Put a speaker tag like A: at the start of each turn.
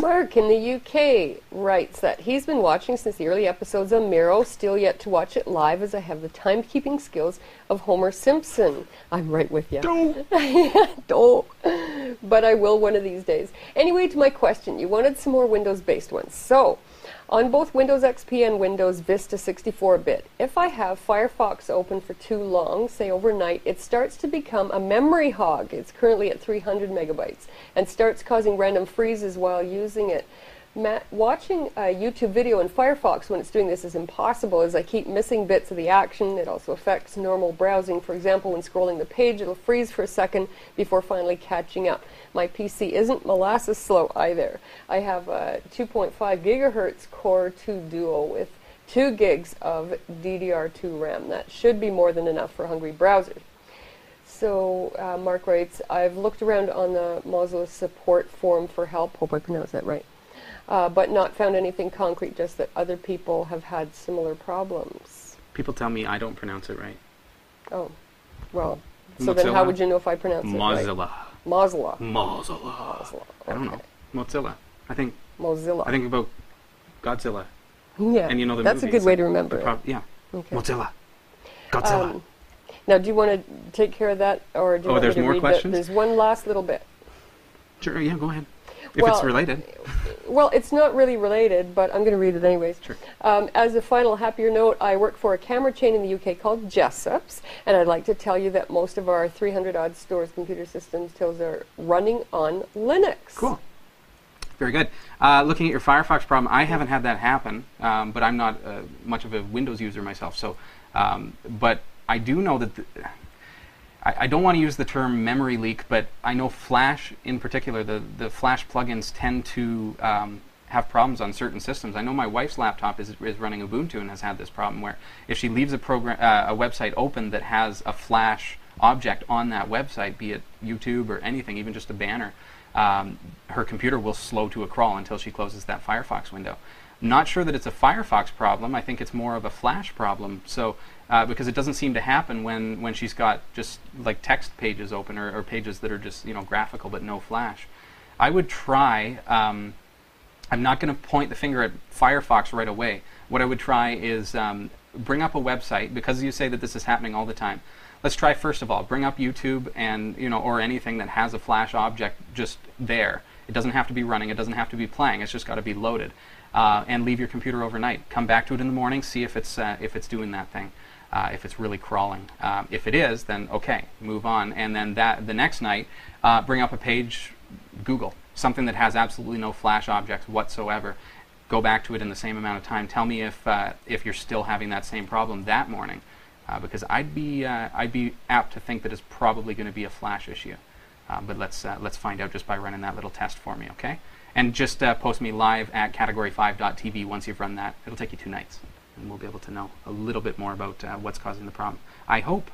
A: Mark in the UK writes that he's been watching since the early episodes of Miro, still yet to watch it live as I have the timekeeping skills of Homer Simpson. I'm right with you.
B: Don't.
A: Don't. But I will one of these days. Anyway, to my question, you wanted some more Windows based ones. So, on both Windows XP and Windows Vista 64-bit, if I have Firefox open for too long, say overnight, it starts to become a memory hog. It's currently at 300 megabytes and starts causing random freezes while using it. Watching a YouTube video in Firefox when it's doing this is impossible as I keep missing bits of the action. It also affects normal browsing. For example, when scrolling the page, it'll freeze for a second before finally catching up. My PC isn't molasses slow either. I have a 2.5 gigahertz Core 2 Duo with 2 gigs of DDR2 RAM. That should be more than enough for hungry browsers. So, uh, Mark writes, I've looked around on the Mozilla support forum for help. Hope I pronounced that right uh, but not found anything concrete, just that other people have had similar problems.
B: People tell me I don't pronounce it right.
A: Oh, well, so then how would you know if I pronounce it right?
B: Mozilla.
A: Mozilla.
B: Mozilla.
A: Mozilla.
B: I don't know. Mozilla. I think
A: Mozilla.
B: I think about Godzilla.
A: yeah,
B: And you know the
A: that's
B: movie,
A: a good way to remember
B: the
A: it.
B: yeah.
A: Okay.
B: Mozilla. Godzilla.
A: Um, now, do you want to take care of that, or do you
B: Oh,
A: want
B: there's
A: me to
B: more
A: read the-
B: questions?
A: there's one last little bit.
B: sure. Yeah. Go ahead. If
A: well,
B: it's related.
A: Well, it's not really related, but I'm going to read it anyways.
B: Sure.
A: Um, as a final happier note, I work for a camera chain in the UK called Jessops, and I'd like to tell you that most of our 300 odd stores computer systems tills are running on Linux.
B: Cool. Very good. Uh, looking at your Firefox problem, I haven't had that happen, um, but I'm not uh, much of a Windows user myself. So, um, but I do know that. I, I don't want to use the term memory leak, but I know Flash in particular, the, the Flash plugins tend to um, have problems on certain systems. I know my wife's laptop is, is running Ubuntu and has had this problem where if she leaves a program, uh, a website open that has a Flash object on that website, be it YouTube or anything, even just a banner, um, her computer will slow to a crawl until she closes that Firefox window. Not sure that it's a Firefox problem. I think it's more of a Flash problem. So uh, because it doesn't seem to happen when, when she's got just like text pages open or, or pages that are just you know graphical but no Flash. I would try. Um, I'm not going to point the finger at Firefox right away. What I would try is um, bring up a website because you say that this is happening all the time. Let's try first of all bring up YouTube and you know or anything that has a Flash object just there. It doesn't have to be running. It doesn't have to be playing. It's just got to be loaded. Uh, and leave your computer overnight. Come back to it in the morning. See if it's uh, if it's doing that thing. Uh, if it's really crawling. Um, if it is, then okay, move on. And then that the next night, uh, bring up a page, Google something that has absolutely no Flash objects whatsoever. Go back to it in the same amount of time. Tell me if uh, if you're still having that same problem that morning, uh, because I'd be uh, I'd be apt to think that it's probably going to be a Flash issue. Uh, but let's uh, let's find out just by running that little test for me, okay? And just uh, post me live at category5.tv once you've run that. It'll take you two nights, and we'll be able to know a little bit more about uh, what's causing the problem. I hope